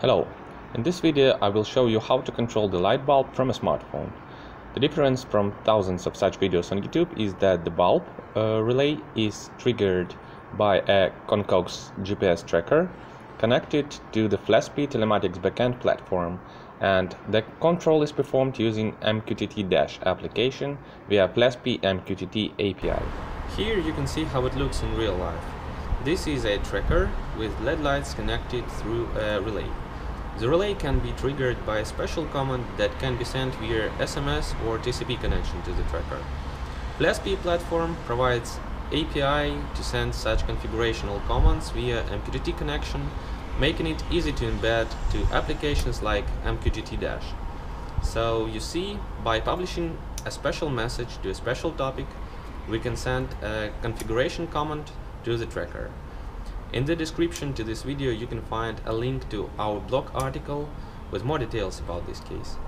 Hello, in this video I will show you how to control the light bulb from a smartphone. The difference from thousands of such videos on YouTube is that the bulb uh, relay is triggered by a Concox GPS tracker connected to the flespi telematics backend platform and the control is performed using MQTT Dash application via flespi MQTT API. Here you can see how it looks in real life. This is a tracker with LED lights connected through a relay. The relay can be triggered by a special command that can be sent via SMS or TCP connection to the tracker. flespi platform provides API to send such configurational commands via MQTT connection, making it easy to embed to applications like MQTT Dash. So you see, by publishing a special message to a special topic, we can send a configuration command to the tracker. In the description to this video you can find a link to our blog article with more details about this case.